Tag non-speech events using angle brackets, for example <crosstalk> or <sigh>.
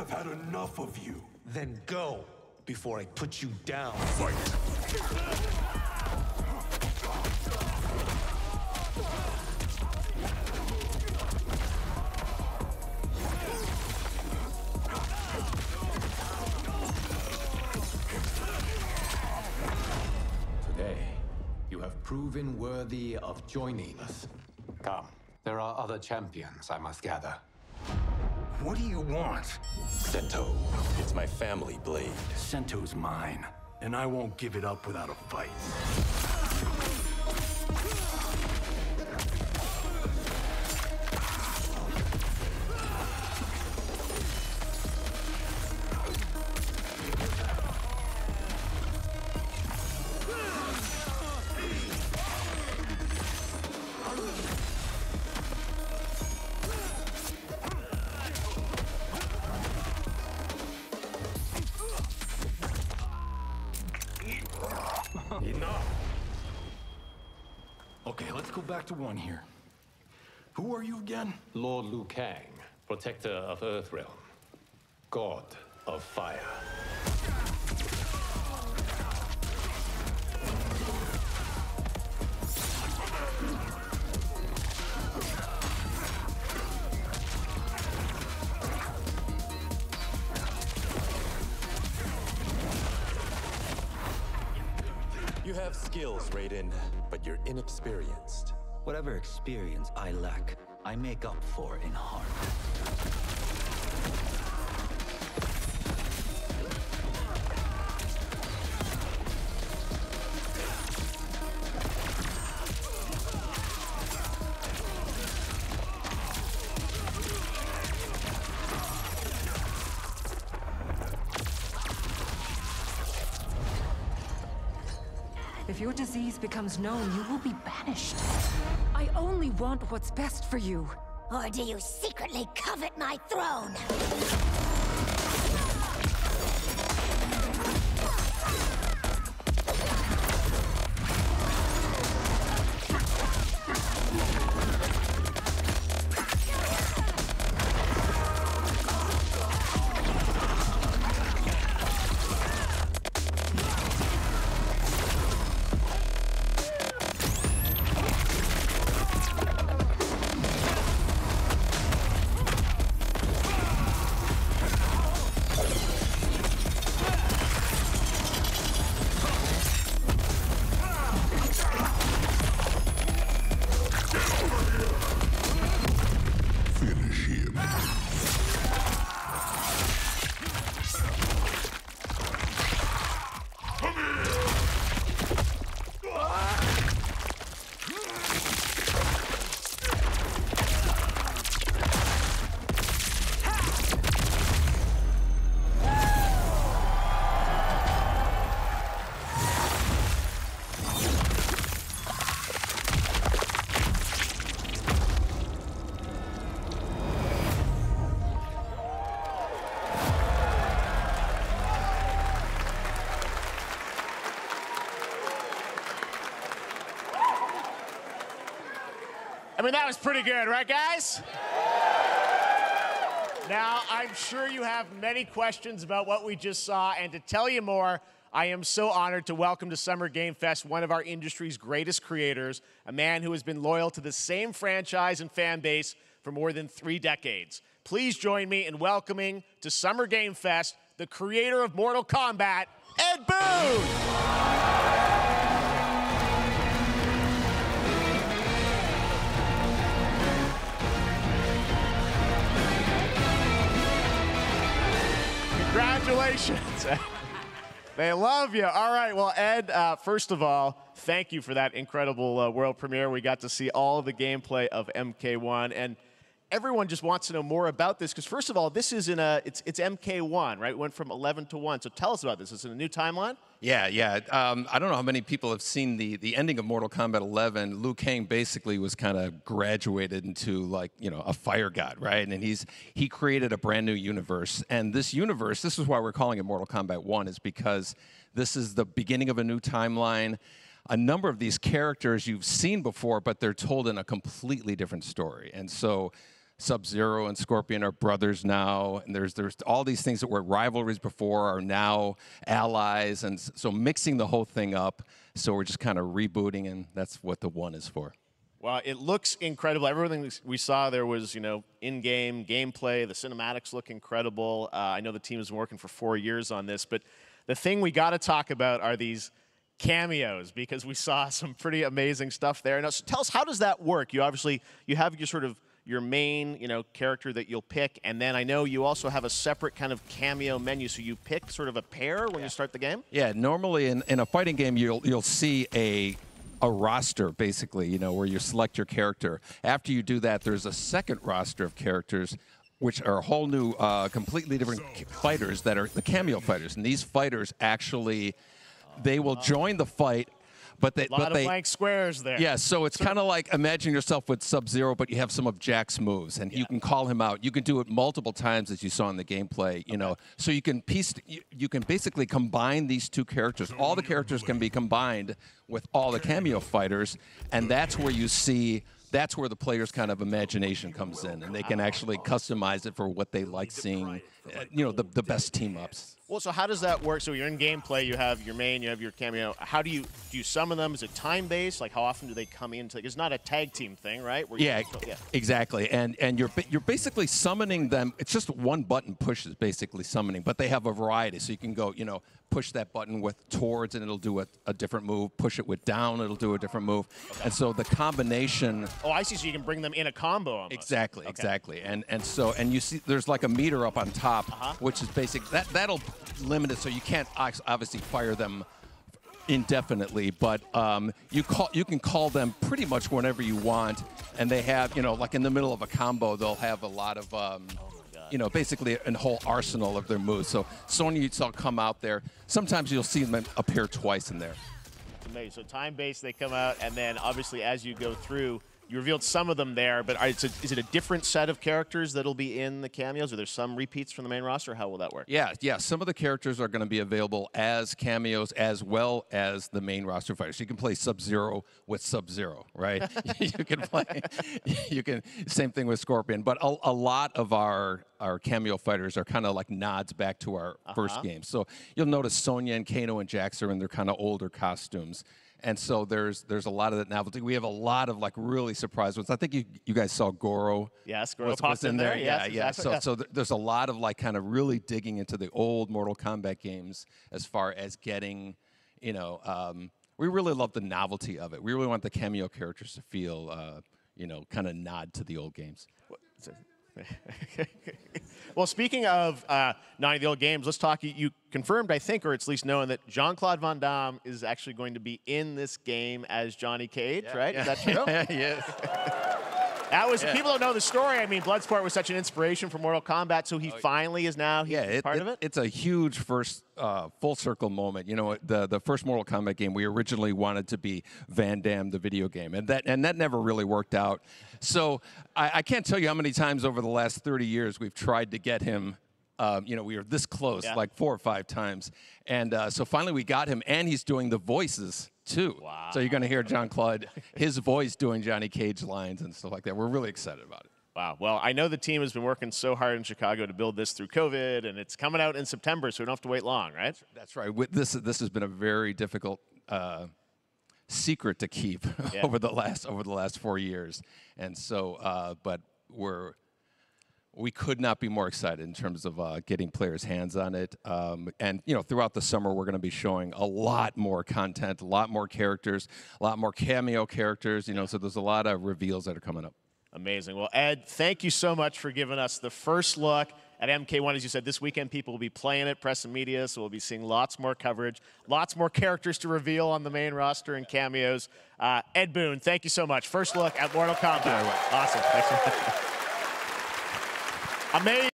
have had enough of you. Then go before I put you down. Fight! Today, you have proven worthy of joining us. Come, there are other champions I must gather. What do you want? Sento, it's my family blade. Sento's mine, and I won't give it up without a fight. Okay, let's go back to one here. Who are you again? Lord Liu Kang, protector of Earthrealm, god of fire. You have skills, Raiden, but you're inexperienced. Whatever experience I lack, I make up for in heart. If your disease becomes known, you will be banished. I only want what's best for you. Or do you secretly covet my throne? I mean, that was pretty good, right, guys? Now, I'm sure you have many questions about what we just saw, and to tell you more, I am so honored to welcome to Summer Game Fest one of our industry's greatest creators, a man who has been loyal to the same franchise and fan base for more than three decades. Please join me in welcoming to Summer Game Fest the creator of Mortal Kombat, Ed Boon! Congratulations. <laughs> they love you. All right. Well, Ed, uh, first of all, thank you for that incredible uh, world premiere. We got to see all the gameplay of MK1. And everyone just wants to know more about this because, first of all, this is in a, it's, it's MK1, right? It went from 11 to 1. So tell us about this. Is it a new timeline? Yeah, yeah. Um, I don't know how many people have seen the the ending of Mortal Kombat 11. Liu Kang basically was kind of graduated into like you know a fire god, right? And he's he created a brand new universe. And this universe, this is why we're calling it Mortal Kombat 1, is because this is the beginning of a new timeline. A number of these characters you've seen before, but they're told in a completely different story. And so Sub Zero and Scorpion are brothers now, and there's there's all these things that were rivalries before are now allies, and so mixing the whole thing up. So we're just kind of rebooting, and that's what the one is for. Well, it looks incredible. Everything we saw there was, you know, in-game gameplay. The cinematics look incredible. Uh, I know the team has been working for four years on this, but the thing we got to talk about are these cameos because we saw <laughs> some pretty amazing stuff there. Now, so tell us, how does that work? You obviously you have your sort of your main, you know, character that you'll pick, and then I know you also have a separate kind of cameo menu. So you pick sort of a pair when you start the game. Yeah, normally in, in a fighting game, you'll you'll see a a roster basically, you know, where you select your character. After you do that, there's a second roster of characters, which are a whole new, uh, completely different c- fighters that are the cameo fighters, and these fighters actually they will join the fight, but they A lot but of they blank squares there. yeah, so it's kind of like imagine yourself with Sub Zero, but you have some of Jax moves, and you can call him out. You can do it multiple times, as you saw in the gameplay. You know, so you can piece, you, you can basically combine these two characters. All the characters can be combined with all the cameo fighters, and that's where you see. That's where the player's kind of imagination comes in, and they can actually customize it for what they like seeing. uh, You know, the, the best team ups. Well, so how does that work? So you're in gameplay, you have your main, you have your cameo. How do you do you summon them? Is it time based? Like how often do they come in? It's not a tag team thing, right? Yeah, just- yeah. exactly. And and you're you're basically summoning them. It's just one button push is basically summoning, but they have a variety. So you can go, you know, push that button with towards, and it'll do a, a different move. Push it with down, it'll do a different move. And so the combination. Oh, I see. So you can bring them in a combo. Almost. Exactly, Okay. exactly. And and so and you see there's like a meter up on top, Uh-huh. which is basic. That that'll limit it so you can't obviously fire them indefinitely, but um, you call you can call them pretty much whenever you want, and they have you know like in the middle of a combo they'll have a lot of. Um, you know, basically a whole arsenal of their moves. So Sonya, you saw come out there. Sometimes you'll see them appear twice in there. Amazing. So time based, they come out, and then obviously as you go through, you revealed some of them there. But are, it's a, is it a different set of characters that'll be in the cameos? Are there some repeats from the main roster? How will that work? Yeah, yeah. Some of the characters are going to be available as cameos as well as the main roster fighters. You can play Sub Zero with Sub Zero, right? <laughs> you can play. <laughs> You can. Same thing with Scorpion. But a, a lot of our our cameo fighters are kind of like nods back to our first uh-huh. game. So you'll notice Sonya and Kano and Jax are in their kind of older costumes. And so there's there's a lot of that novelty. We have a lot of like really surprise ones. I think you you guys saw Goro. Yes, Goro was, popped in in there. there. Yeah, Yes, yeah. exactly. So Yeah. so there's a lot of like kind of really digging into the old Mortal Kombat games as far as getting, you know, um, we really love the novelty of it. We really want the cameo characters to feel, uh, you know, kind of nod to the old games. <laughs> <laughs> Well, speaking of uh, nine of the old games, let's talk. You, confirmed, I think, or it's at least known that Jean Claude Van Damme is actually going to be in this game as Johnny Cage, right? Is that true? <laughs> yes. That was people don't know the story. I mean, Bloodsport was such an inspiration for Mortal Kombat, so he finally is now he's Oh, Yeah, it, part it- of it. It's a huge first uh, full circle moment. You know, the the first Mortal Kombat game we originally wanted to be Van Damme the video game, and that and that never really worked out. So I, I can't tell you how many times over the last 30 years we've tried to get him. Um, you know, we were this close, Yeah. like four or five times, and uh, so finally we got him, and he's doing the voices too. So you're going to hear Jean Claude, his voice doing Johnny Cage lines and stuff like that. We're really excited about it. Wow. Well, I know the team has been working so hard in Chicago to build this through COVID, and it's coming out in September, so we don't have to wait long, right? That's right. With this this has been a very difficult uh, secret to keep <laughs> Yeah. over the last over the last four years, and so uh, but we're we could not be more excited in terms of uh, getting players' hands on it. Um, and you know, throughout the summer, we're going to be showing a lot more content, a lot more characters, a lot more cameo characters. You know, so there's a lot of reveals that are coming up. Amazing. Well, Ed, thank you so much for giving us the first look at MK1. As you said, this weekend people will be playing it, press and media, so we'll be seeing lots more coverage, lots more characters to reveal on the main roster and cameos. Uh, Ed Boon, thank you so much. First look at Mortal Kombat. Awesome. Thanks. Amazing.